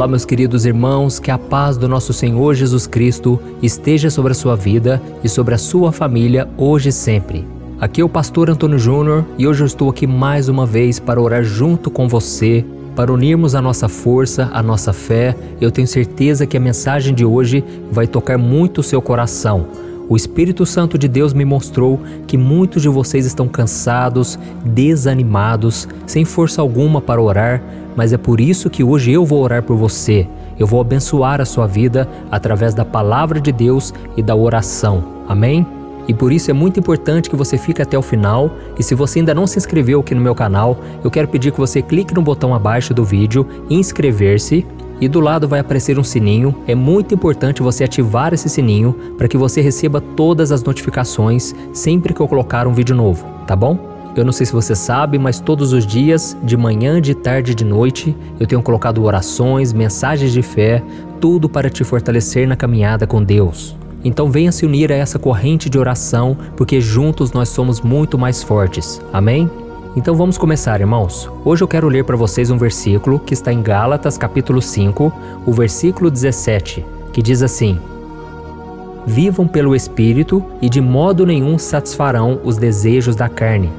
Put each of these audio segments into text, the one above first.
Olá, meus queridos irmãos, que a paz do nosso Senhor Jesus Cristo esteja sobre a sua vida e sobre a sua família hoje e sempre. Aqui é o pastor Antônio Júnior e hoje eu estou aqui mais uma vez para orar junto com você, para unirmos a nossa força, a nossa fé. Eu tenho certeza que a mensagem de hoje vai tocar muito o seu coração. O Espírito Santo de Deus me mostrou que muitos de vocês estão cansados, desanimados, sem força alguma para orar, mas é por isso que hoje eu vou orar por você. Eu vou abençoar a sua vida através da palavra de Deus e da oração. Amém? E por isso é muito importante que você fique até o final. E se você ainda não se inscreveu aqui no meu canal, eu quero pedir que você clique no botão abaixo do vídeo, inscrever-se. E do lado vai aparecer um sininho. É muito importante você ativar esse sininho para que você receba todas as notificações sempre que eu colocar um vídeo novo, tá bom? Eu não sei se você sabe, mas todos os dias, de manhã, de tarde e de noite, eu tenho colocado orações, mensagens de fé, tudo para te fortalecer na caminhada com Deus. Então venha se unir a essa corrente de oração, porque juntos nós somos muito mais fortes. Amém? Então vamos começar, irmãos. Hoje eu quero ler para vocês um versículo que está em Gálatas, capítulo 5, o versículo 17, que diz assim: Vivam pelo Espírito e de modo nenhum satisfarão os desejos da carne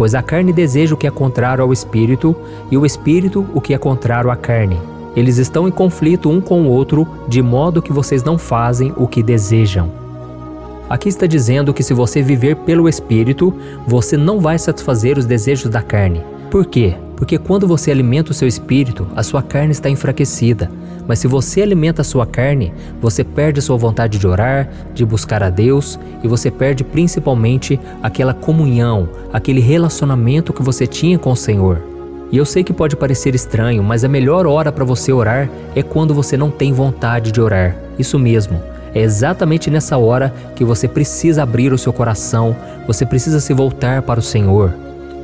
Pois a carne deseja o que é contrário ao espírito, e o espírito o que é contrário à carne. Eles estão em conflito um com o outro, de modo que vocês não fazem o que desejam. Aqui está dizendo que se você viver pelo espírito, você não vai satisfazer os desejos da carne. Por quê? Porque quando você alimenta o seu espírito, a sua carne está enfraquecida. Mas se você alimenta a sua carne, você perde sua vontade de orar, de buscar a Deus e você perde principalmente aquela comunhão, aquele relacionamento que você tinha com o Senhor. E eu sei que pode parecer estranho, mas a melhor hora para você orar é quando você não tem vontade de orar. Isso mesmo. É exatamente nessa hora que você precisa abrir o seu coração, você precisa se voltar para o Senhor.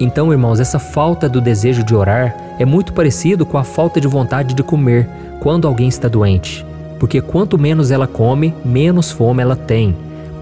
Então, irmãos, essa falta do desejo de orar é muito parecido com a falta de vontade de comer quando alguém está doente. Porque quanto menos ela come, menos fome ela tem.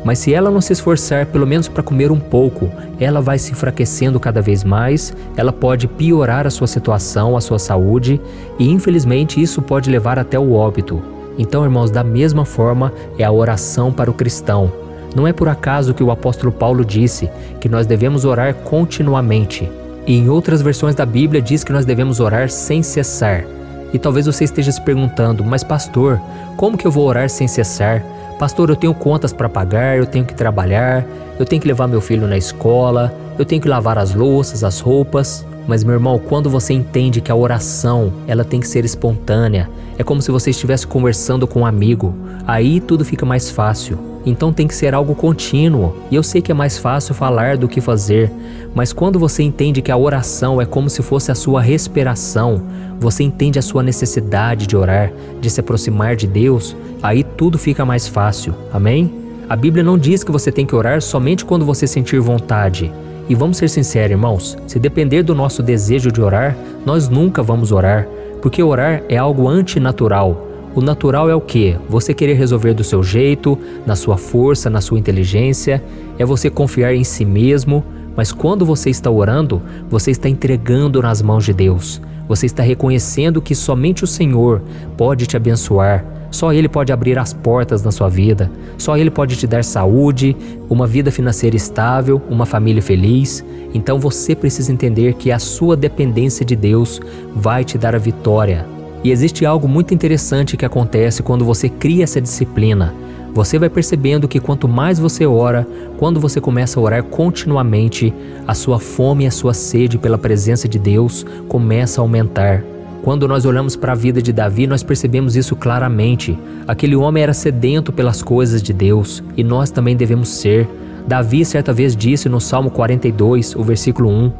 Mas se ela não se esforçar pelo menos para comer um pouco, ela vai se enfraquecendo cada vez mais, ela pode piorar a sua situação, a sua saúde, e infelizmente isso pode levar até o óbito. Então, irmãos, da mesma forma é a oração para o cristão. Não é por acaso que o apóstolo Paulo disse que nós devemos orar continuamente. E em outras versões da Bíblia diz que nós devemos orar sem cessar. E talvez você esteja se perguntando, mas pastor, como que eu vou orar sem cessar? Pastor, eu tenho contas para pagar, eu tenho que trabalhar, eu tenho que levar meu filho na escola, eu tenho que lavar as louças, as roupas. Mas meu irmão, quando você entende que a oração, ela tem que ser espontânea, é como se você estivesse conversando com um amigo, aí tudo fica mais fácil. Então tem que ser algo contínuo. E eu sei que é mais fácil falar do que fazer, mas quando você entende que a oração é como se fosse a sua respiração, você entende a sua necessidade de orar, de se aproximar de Deus, aí tudo fica mais fácil. Amém? A Bíblia não diz que você tem que orar somente quando você sentir vontade. E vamos ser sinceros, irmãos, se depender do nosso desejo de orar, nós nunca vamos orar, porque orar é algo antinatural. O natural é o que? Você querer resolver do seu jeito, na sua força, na sua inteligência, é você confiar em si mesmo, mas quando você está orando, você está entregando nas mãos de Deus. Você está reconhecendo que somente o Senhor pode te abençoar. Só Ele pode abrir as portas na sua vida. Só Ele pode te dar saúde, uma vida financeira estável, uma família feliz. Então você precisa entender que a sua dependência de Deus vai te dar a vitória. E existe algo muito interessante que acontece quando você cria essa disciplina. Você vai percebendo que quanto mais você ora, quando você começa a orar continuamente, a sua fome e a sua sede pela presença de Deus começa a aumentar. Quando nós olhamos para a vida de Davi, nós percebemos isso claramente. Aquele homem era sedento pelas coisas de Deus e nós também devemos ser. Davi certa vez disse no Salmo 42, o versículo 1: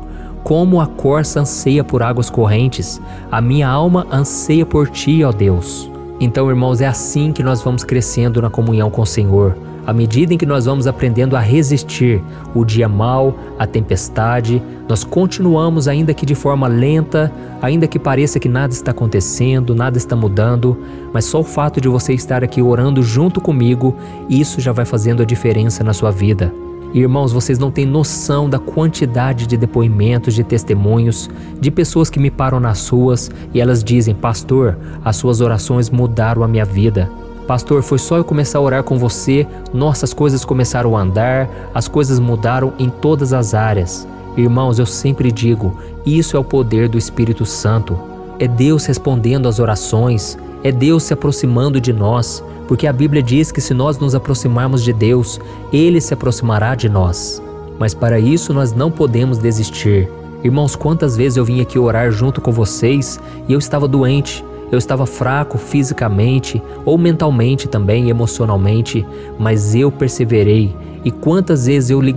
como a corça anseia por águas correntes, a minha alma anseia por ti, ó Deus. Então, irmãos, é assim que nós vamos crescendo na comunhão com o Senhor. À medida em que nós vamos aprendendo a resistir o dia mau, a tempestade, nós continuamos, ainda que de forma lenta, ainda que pareça que nada está acontecendo, nada está mudando, mas só o fato de você estar aqui orando junto comigo, isso já vai fazendo a diferença na sua vida. Irmãos, vocês não têm noção da quantidade de depoimentos, de testemunhos, de pessoas que me param nas ruas e elas dizem: Pastor, as suas orações mudaram a minha vida. Pastor, foi só eu começar a orar com você, nossas coisas começaram a andar, as coisas mudaram em todas as áreas. Irmãos, eu sempre digo: isso é o poder do Espírito Santo. É Deus respondendo às orações, é Deus se aproximando de nós, porque a Bíblia diz que se nós nos aproximarmos de Deus, Ele se aproximará de nós. Mas para isso nós não podemos desistir. Irmãos, quantas vezes eu vim aqui orar junto com vocês e eu estava doente, eu estava fraco fisicamente ou mentalmente também, emocionalmente, mas eu perseverei. E quantas vezes eu liguei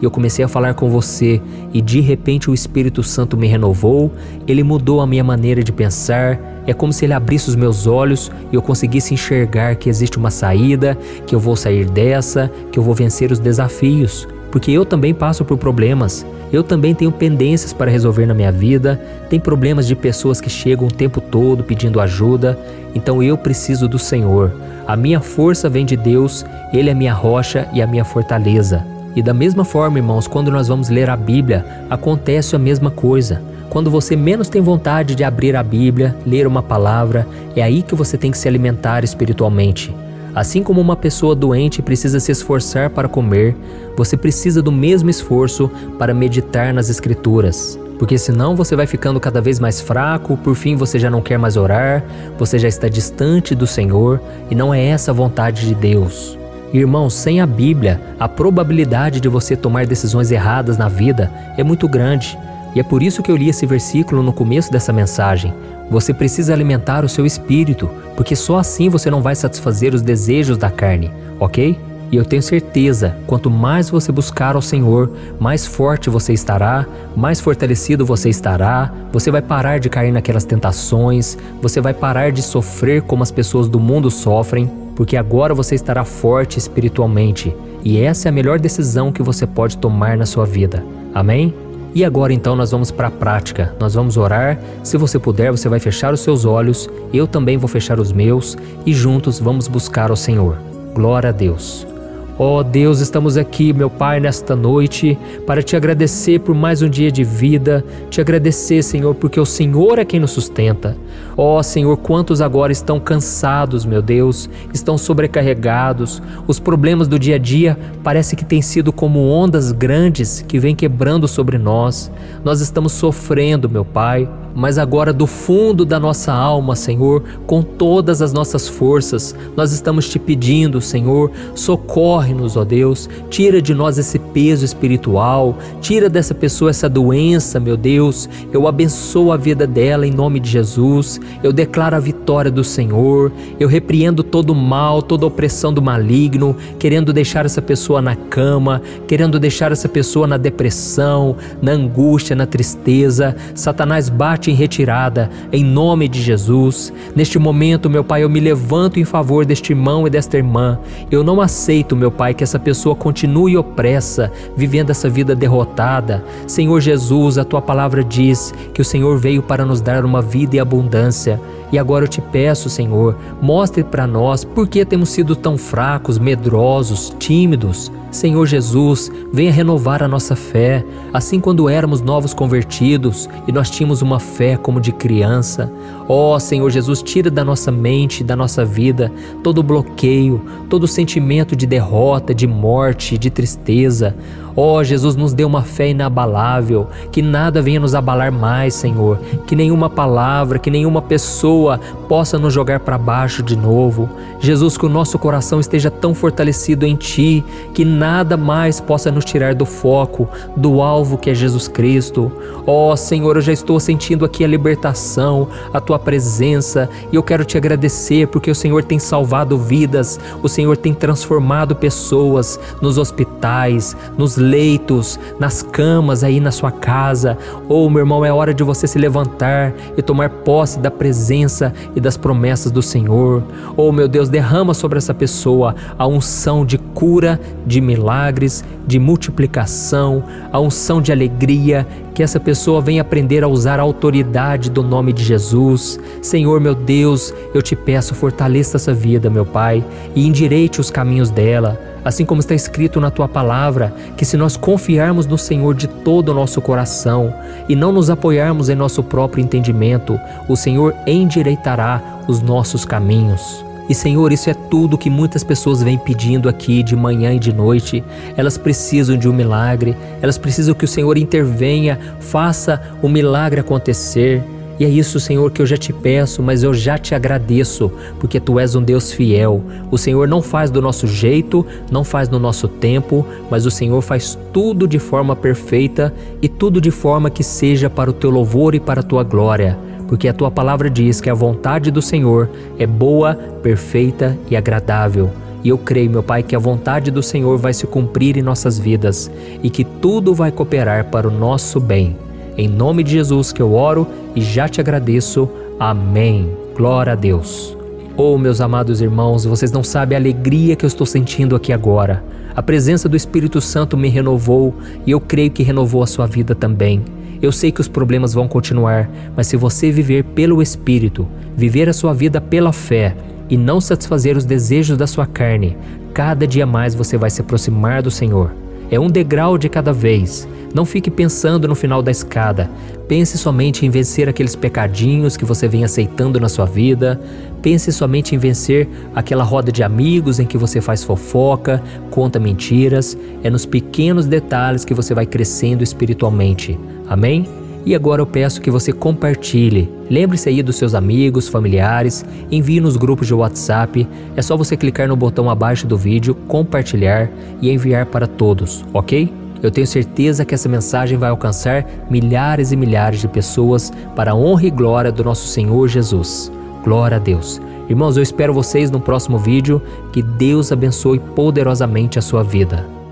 e eu comecei a falar com você e de repente o Espírito Santo me renovou, ele mudou a minha maneira de pensar, é como se ele abrisse os meus olhos e eu conseguisse enxergar que existe uma saída, que eu vou sair dessa, que eu vou vencer os desafios. Porque eu também passo por problemas, eu também tenho pendências para resolver na minha vida, tem problemas de pessoas que chegam o tempo todo pedindo ajuda, então eu preciso do Senhor. A minha força vem de Deus, Ele é minha rocha e a minha fortaleza. E da mesma forma, irmãos, quando nós vamos ler a Bíblia, acontece a mesma coisa. Quando você menos tem vontade de abrir a Bíblia, ler uma palavra, é aí que você tem que se alimentar espiritualmente. Assim como uma pessoa doente precisa se esforçar para comer, você precisa do mesmo esforço para meditar nas Escrituras. Porque senão você vai ficando cada vez mais fraco, por fim você já não quer mais orar, você já está distante do Senhor e não é essa a vontade de Deus. Irmãos, sem a Bíblia, a probabilidade de você tomar decisões erradas na vida é muito grande. E é por isso que eu li esse versículo no começo dessa mensagem. Você precisa alimentar o seu espírito, porque só assim você não vai satisfazer os desejos da carne, ok? E eu tenho certeza, quanto mais você buscar ao Senhor, mais forte você estará, mais fortalecido você estará, você vai parar de cair naquelas tentações, você vai parar de sofrer como as pessoas do mundo sofrem, porque agora você estará forte espiritualmente. E essa é a melhor decisão que você pode tomar na sua vida. Amém? E agora então nós vamos para a prática. Nós vamos orar. Se você puder, você vai fechar os seus olhos, eu também vou fechar os meus e juntos vamos buscar o Senhor. Glória a Deus. Ó oh Deus, estamos aqui, meu Pai, nesta noite para te agradecer por mais um dia de vida, te agradecer, Senhor, porque o Senhor é quem nos sustenta. Ó oh Senhor, quantos agora estão cansados, meu Deus, estão sobrecarregados. Os problemas do dia a dia parece que têm sido como ondas grandes que vêm quebrando sobre nós. Nós estamos sofrendo, meu Pai mas agora do fundo da nossa alma, Senhor, com todas as nossas forças, nós estamos te pedindo, Senhor, socorre-nos, ó Deus, tira de nós esse peso espiritual, tira dessa pessoa essa doença, meu Deus. Eu abençoo a vida dela em nome de Jesus. Eu declaro a vitória do Senhor. Eu repreendo todo o mal, toda a opressão do maligno, querendo deixar essa pessoa na cama, querendo deixar essa pessoa na depressão, na angústia, na tristeza. Satanás bate em retirada, em nome de Jesus. Neste momento, meu Pai, eu me levanto em favor deste irmão e desta irmã. Eu não aceito, meu Pai, que essa pessoa continue opressa, vivendo essa vida derrotada. Senhor Jesus, a tua palavra diz que o Senhor veio para nos dar uma vida e abundância. E agora eu te peço, Senhor, mostre para nós por que temos sido tão fracos, medrosos, tímidos. Senhor Jesus, venha renovar a nossa fé. Assim, quando éramos novos convertidos e nós tínhamos uma fé como de criança, ó oh, Senhor Jesus, tira da nossa mente, da nossa vida, todo bloqueio, todo sentimento de derrota, de morte, de tristeza. Ó oh, Jesus, nos dê uma fé inabalável, que nada venha nos abalar mais, Senhor, que nenhuma palavra, que nenhuma pessoa possa nos jogar para baixo de novo. Jesus, que o nosso coração esteja tão fortalecido em Ti, que nada mais possa nos tirar do foco, do alvo que é Jesus Cristo. Ó oh, Senhor, eu já estou sentindo aqui a libertação, a Tua presença, e eu quero te agradecer porque o Senhor tem salvado vidas, o Senhor tem transformado pessoas nos hospitais, nos leitos, nas camas aí na sua casa. Ou, oh, meu irmão, é hora de você se levantar e tomar posse da presença e das promessas do Senhor. Oh, meu Deus, derrama sobre essa pessoa a unção de cura, de milagres, de multiplicação, a unção de alegria, que essa pessoa venha aprender a usar a autoridade do nome de Jesus. Senhor, meu Deus, eu te peço, fortaleça essa vida, meu Pai, e endireite os caminhos dela assim como está escrito na tua palavra, que se nós confiarmos no Senhor de todo o nosso coração e não nos apoiarmos em nosso próprio entendimento, o Senhor endireitará os nossos caminhos. E Senhor, isso é tudo que muitas pessoas vêm pedindo aqui de manhã e de noite. Elas precisam de um milagre, elas precisam que o Senhor intervenha, faça o milagre acontecer. E é isso, Senhor, que eu já te peço, mas eu já te agradeço, porque tu és um Deus fiel. O Senhor não faz do nosso jeito, não faz no nosso tempo, mas o Senhor faz tudo de forma perfeita e tudo de forma que seja para o teu louvor e para a tua glória porque a tua palavra diz que a vontade do Senhor é boa, perfeita e agradável. E eu creio, meu Pai, que a vontade do Senhor vai se cumprir em nossas vidas e que tudo vai cooperar para o nosso bem. Em nome de Jesus que eu oro e já te agradeço. Amém. Glória a Deus. Oh, meus amados irmãos, vocês não sabem a alegria que eu estou sentindo aqui agora. A presença do Espírito Santo me renovou e eu creio que renovou a sua vida também. Eu sei que os problemas vão continuar, mas se você viver pelo Espírito, viver a sua vida pela fé e não satisfazer os desejos da sua carne, cada dia mais você vai se aproximar do Senhor. É um degrau de cada vez. Não fique pensando no final da escada. Pense somente em vencer aqueles pecadinhos que você vem aceitando na sua vida. Pense somente em vencer aquela roda de amigos em que você faz fofoca, conta mentiras. É nos pequenos detalhes que você vai crescendo espiritualmente. Amém? E agora eu peço que você compartilhe. Lembre-se aí dos seus amigos, familiares, envie nos grupos de WhatsApp. É só você clicar no botão abaixo do vídeo, compartilhar e enviar para todos, ok? Eu tenho certeza que essa mensagem vai alcançar milhares e milhares de pessoas para a honra e glória do nosso Senhor Jesus. Glória a Deus. Irmãos, eu espero vocês no próximo vídeo. Que Deus abençoe poderosamente a sua vida.